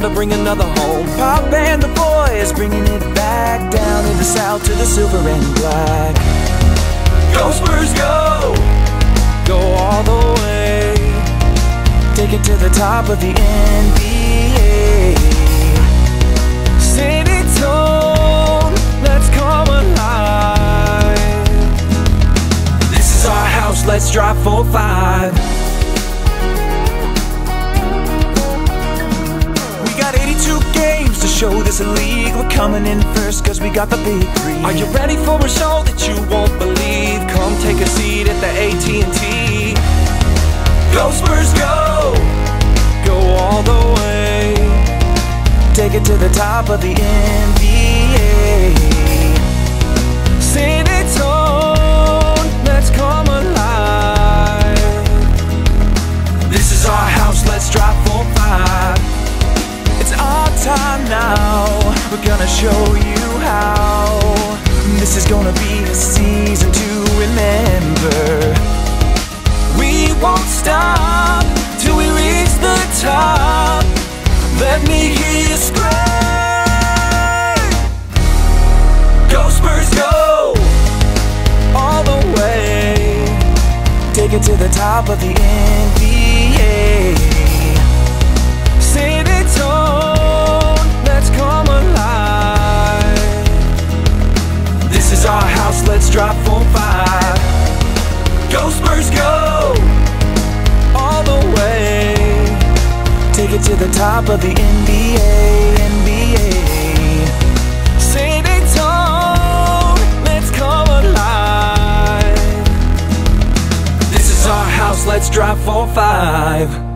time to bring another home. Pop and the boys bringing it back down in the south to the silver and black. Go Spurs, go! Go all the way. Take it to the top of the NBA. City tone, let's come alive. This is our house, let's drive 4-5. We show this league. We're coming in first cause we got the big three. Are you ready for a show that you won't believe? Come take a seat at the AT&T. Go Spurs, go! Go all the way. Take it to the top of the NBA. Stop till we reach the top. Let me hear you scream. Go Spurs, go! All the way. Take it to the top of the NBA. Sing it tone, let's come alive. This is our house, let's drop four top of the NBA, NBA. Sing it tone, let's come alive. This is our house, let's drive four five.